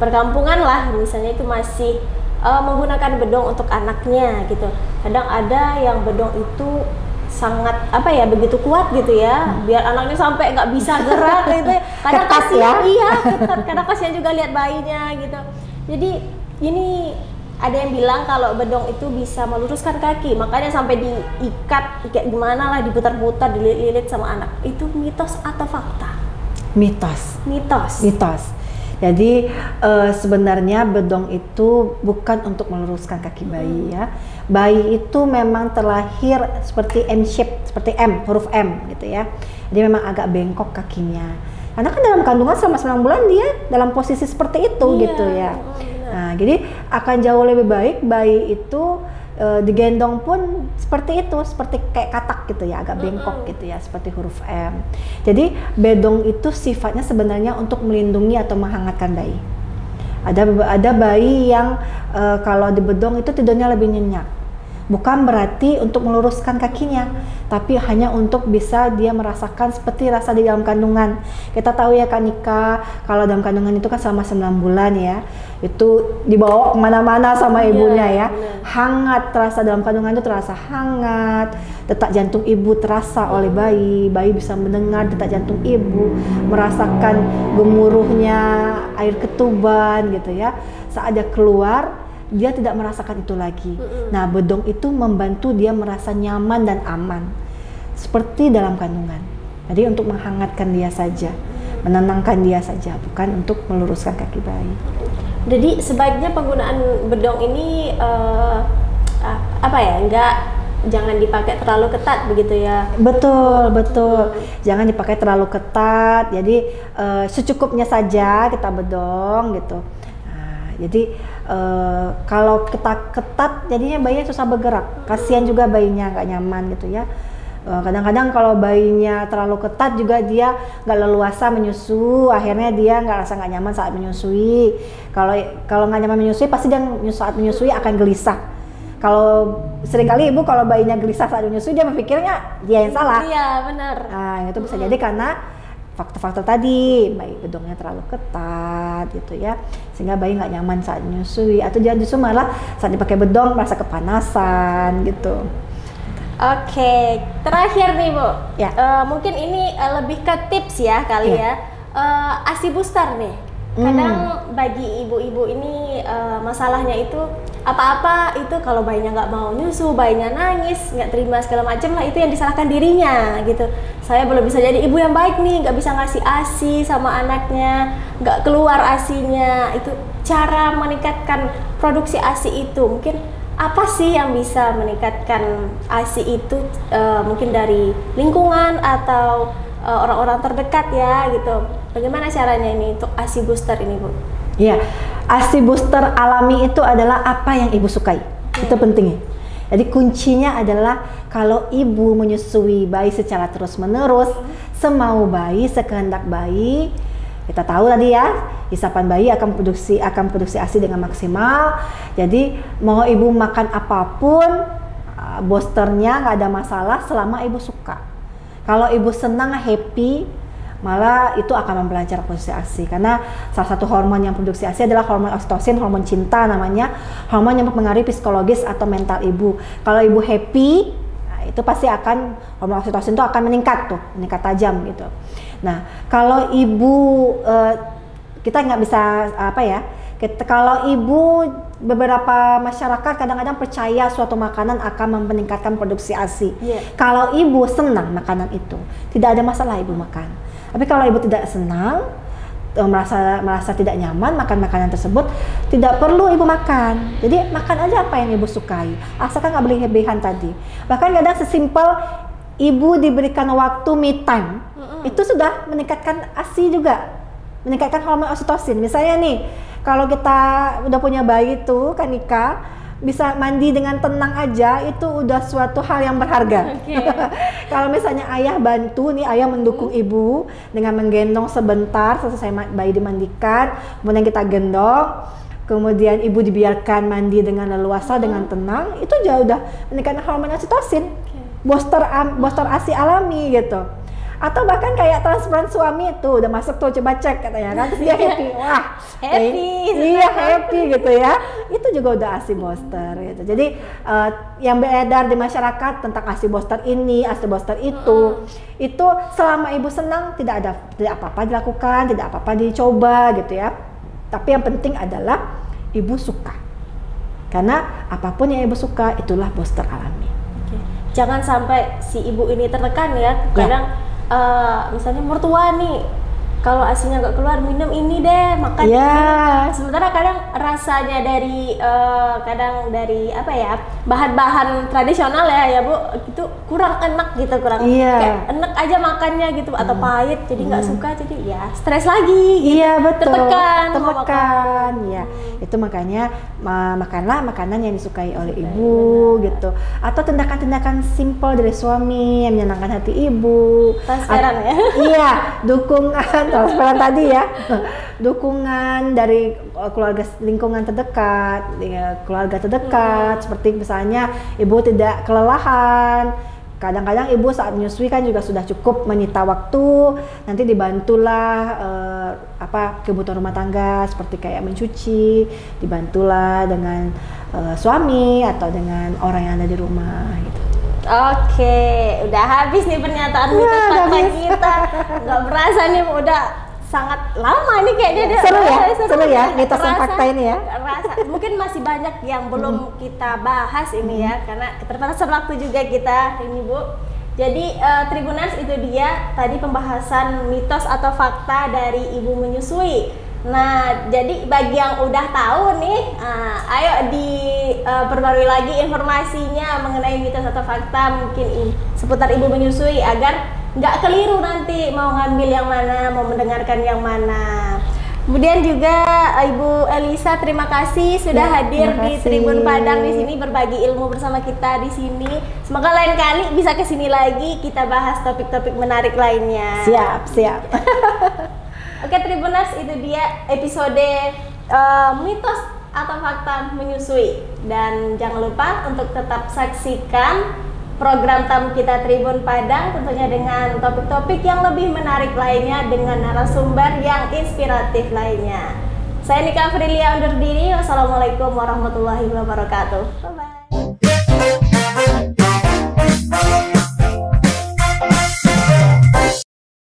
perkampungan lah, misalnya itu masih eh, menggunakan bedong untuk anaknya gitu. Kadang ada yang bedong itu sangat apa ya begitu kuat gitu ya biar anaknya sampai nggak bisa gerak gitu *laughs* kadang
Ketat
kasihan
ya?
iya ketat kadang kasihan juga lihat bayinya gitu jadi ini ada yang bilang kalau bedong itu bisa meluruskan kaki makanya sampai diikat kayak gimana lah diputar-putar dililit-lilit sama anak itu mitos atau fakta
Mitos.
mitos
mitos. Jadi eh, sebenarnya bedong itu bukan untuk meluruskan kaki bayi ya. Bayi itu memang terlahir seperti M shape, seperti M, huruf M gitu ya. Dia memang agak bengkok kakinya. Karena kan dalam kandungan selama 9 bulan dia dalam posisi seperti itu
Iya,
gitu ya.
benar.
Nah, jadi akan jauh lebih baik bayi itu eh, digendong pun seperti itu, seperti kayak katak gitu ya, agak bengkok gitu ya, seperti huruf M. Jadi bedong itu sifatnya sebenarnya untuk melindungi atau menghangatkan bayi. Ada ada bayi yang eh, kalau di bedong itu tidurnya lebih nyenyak. Bukan berarti untuk meluruskan kakinya, tapi hanya untuk bisa dia merasakan seperti rasa di dalam kandungan. Kita tahu ya Kak Nika, kalau dalam kandungan itu kan selama 9 bulan ya, itu dibawa ke mana-mana sama
Iya,
ibunya ya. Hangat terasa dalam kandungan itu terasa hangat, detak jantung ibu terasa oleh bayi, bayi bisa mendengar detak jantung ibu, merasakan gemuruhnya air ketuban gitu ya. Saat dia keluar, dia tidak merasakan itu lagi. Nah, bedong itu membantu dia merasa nyaman dan aman. Seperti dalam kandungan. Jadi untuk menghangatkan dia saja, menenangkan dia saja, bukan untuk meluruskan kaki bayi.
jadi sebaiknya penggunaan bedong ini ah, apa ya nggak jangan dipakai terlalu ketat begitu ya
Betul, betul. Jangan dipakai terlalu ketat. Jadi eh, secukupnya saja kita bedong gitu. Nah, jadi eh, kalau ketat-ketat, jadinya bayinya susah bergerak. Kasihan juga bayinya nggak nyaman gitu ya. Eh, Kadang-kadang kalau bayinya terlalu ketat juga dia nggak leluasa menyusu. Akhirnya dia nggak rasa nggak nyaman saat menyusui. Kalau kalau nggak nyaman menyusui, pasti dia saat menyusui akan gelisah. Kalau sering kali ibu kalau bayinya gelisah saat menyusui dia berpikirnya dia yang salah.
iya benar
Nah, itu bisa jadi karena faktor-faktor tadi, bayi bedongnya terlalu ketat gitu ya, sehingga bayi nggak nyaman saat menyusui atau dia justru malah saat dipakai bedong merasa kepanasan gitu.
Oke, terakhir nih Bu.
Ya.
Eh, mungkin ini eh, lebih ke tips ya kali
Ya.
ya. Eh, ASI booster nih. Kadang bagi ibu-ibu ini eh, masalahnya itu apa-apa itu kalau bayinya nggak mau nyusu, bayinya nangis, nggak terima segala macam lah itu yang disalahkan dirinya gitu. Saya belum bisa jadi ibu yang baik nih, nggak bisa ngasih ASI sama anaknya, nggak keluar ASINya. Itu cara meningkatkan produksi ASI itu mungkin apa sih yang bisa meningkatkan ASI itu eh, mungkin dari lingkungan atau eh, orang-orang terdekat ya gitu. Bagaimana caranya ini untuk ASI booster ini Bu?
Ya, ASI booster alami itu adalah apa yang ibu sukai. Itu pentingnya. Jadi kuncinya adalah kalau ibu menyusui bayi secara terus-menerus, semau bayi, sekehendak bayi, kita tahu tadi ya, isapan bayi akan produksi akan produksi ASI dengan maksimal. Jadi mau ibu makan apa pun, uh, boosternya nggak ada masalah selama ibu suka. Kalau ibu senang, happy, malah itu akan memperlancar produksi ASI karena salah satu hormon yang produksi ASI adalah hormon oksitosin, hormon cinta namanya, hormon yang mempengaruhi psikologis atau mental ibu. Kalau ibu happy, nah itu pasti akan hormon oksitosin itu akan meningkat tuh, meningkat tajam gitu. Nah, kalau ibu eh, kita nggak bisa apa ya, kita, kalau ibu beberapa masyarakat kadang-kadang percaya suatu makanan akan meningkatkan produksi ASI.
Iya.
Kalau ibu senang makanan itu, tidak ada masalah ibu makan. Tapi kalau ibu tidak senang, eh, merasa merasa tidak nyaman makan makanan tersebut, tidak perlu ibu makan. Jadi makan aja apa yang ibu sukai, asalkan nggak berlebihan tadi. Bahkan kadang sesimpel ibu diberikan waktu me time, itu sudah meningkatkan ASI juga, meningkatkan hormon oksitosin. Misalnya nih, kalau kita udah punya bayi tuh, kan Nika, bisa mandi dengan tenang aja itu udah suatu hal yang berharga.
Oke. *laughs*
Kalau misalnya ayah bantu nih, ayah mendukung ibu dengan menggendong sebentar selesai bayi dimandikan, kemudian kita gendong, kemudian ibu dibiarkan mandi dengan leluasa dengan tenang, itu jauh udah meningkatkan hormon oksitosin, booster am- booster ASI alami gitu. Atau bahkan kayak transferan suami itu udah masuk tuh coba cek katanya kan. Terus dia happy. *laughs* Wah
Happy,
iya happy gitu ya. Itu juga udah ASI booster gitu. Jadi eh, yang beredar di masyarakat tentang ASI booster ini ASI booster itu itu selama ibu senang tidak ada tidak apa-apa dilakukan tidak apa-apa dicoba gitu ya. Tapi yang penting adalah ibu suka. Karena apa pun yang ibu suka itulah booster alami.
Oke. Jangan sampai si ibu ini tertekan ya. Kadang eh, misalnya mertua nih kalau asinya nggak keluar minum ini deh makan
Iya.
ini. Sementara kadang rasanya dari eh, kadang dari apa ya bahan-bahan tradisional ya ya bu itu kurang enak gitu kurang.
Hmm.
kayak enak aja makannya gitu atau pahit jadi nggak suka jadi ya stres lagi. gitu.
Iya betul.
Tertekan,
Tertekan, ya. Itu makanya ma- makanlah makanan yang disukai oleh ibu gitu. Atau tindakan-tindakan simpel dari suami yang menyenangkan hati ibu.
Transferan ya.
Iya, dukungan *laughs* transferan *laughs* tadi ya. Dukungan dari uh, keluarga lingkungan terdekat, ya, keluarga terdekat. Seperti misalnya ibu tidak kelelahan, kadang-kadang ibu saat menyusui kan juga sudah cukup menyita waktu. Nanti dibantulah eh, apa kebutuhan rumah tangga seperti kayak mencuci dibantulah dengan eh, suami atau dengan orang yang ada di rumah gitu
Oke, udah habis nih pernyataan mitos fakta kita. Nggak berasa nih udah sangat lama nih kayaknya dia.
Seru ya?
Seru,
Seru ya, mitos dan fakta ini ya?
Terasa. Mungkin masih banyak yang belum kita bahas ini ya, karena keterbatasan waktu juga kita ini Bu. Jadi eh, Tribuners itu dia tadi pembahasan mitos atau fakta dari ibu menyusui. Nah, jadi bagi yang udah tahu nih, ah, ayo diperbarui lagi informasinya mengenai mitos atau fakta mungkin i- seputar ibu menyusui agar nggak keliru nanti mau ngambil yang mana, mau mendengarkan yang mana. Kemudian juga eh, Ibu Elisa terima kasih sudah
Ya,
hadir
terima
di
kasih.
Tribun Padang di sini berbagi ilmu bersama kita di sini. Semoga lain kali bisa ke sini lagi kita bahas topik-topik menarik lainnya.
siap siap *laughs*
Oke Tribuners itu dia episode eh, mitos atau fakta menyusui dan jangan lupa untuk tetap saksikan program tamu kita Tribun Padang tentunya dengan topik-topik yang lebih menarik lainnya dengan narasumber yang inspiratif lainnya. Saya Nika Frilia undur diri. Wassalamualaikum warahmatullahi wabarakatuh. Bye bye.